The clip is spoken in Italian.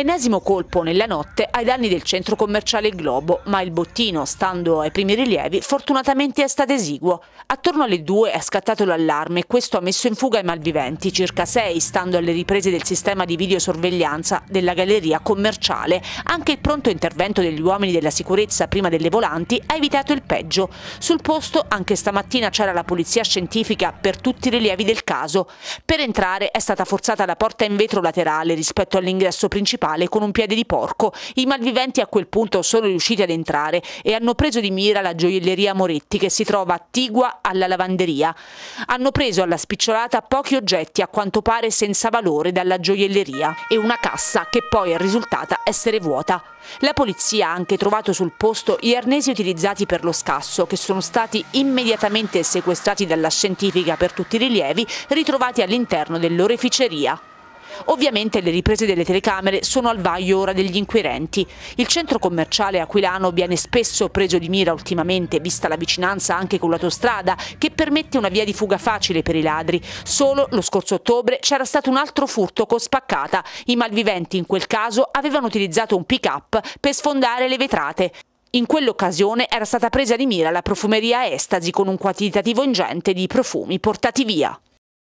Ennesimo colpo nella notte ai danni del centro commerciale Globo, ma il bottino, stando ai primi rilievi, fortunatamente è stato esiguo. Attorno alle due è scattato l'allarme e questo ha messo in fuga i malviventi, circa sei, stando alle riprese del sistema di videosorveglianza della galleria commerciale. Anche il pronto intervento degli uomini della sicurezza prima delle volanti ha evitato il peggio. Sul posto anche stamattina c'era la polizia scientifica per tutti i rilievi del caso. Per entrare è stata forzata la porta in vetro laterale rispetto all'ingresso principale male con un piede di porco. I malviventi a quel punto sono riusciti ad entrare e hanno preso di mira la gioielleria Moretti che si trova attigua alla lavanderia. Hanno preso alla spicciolata pochi oggetti a quanto pare senza valore dalla gioielleria e una cassa che poi è risultata essere vuota. La polizia ha anche trovato sul posto gli arnesi utilizzati per lo scasso, che sono stati immediatamente sequestrati dalla scientifica per tutti i rilievi, ritrovati all'interno dell'oreficeria. Ovviamente le riprese delle telecamere sono al vaglio ora degli inquirenti. Il centro commerciale aquilano viene spesso preso di mira ultimamente, vista la vicinanza anche con l'autostrada, che permette una via di fuga facile per i ladri. Solo lo scorso ottobre c'era stato un altro furto con spaccata. I malviventi in quel caso avevano utilizzato un pick-up per sfondare le vetrate. In quell'occasione era stata presa di mira la profumeria Estasi con un quantitativo ingente di profumi portati via.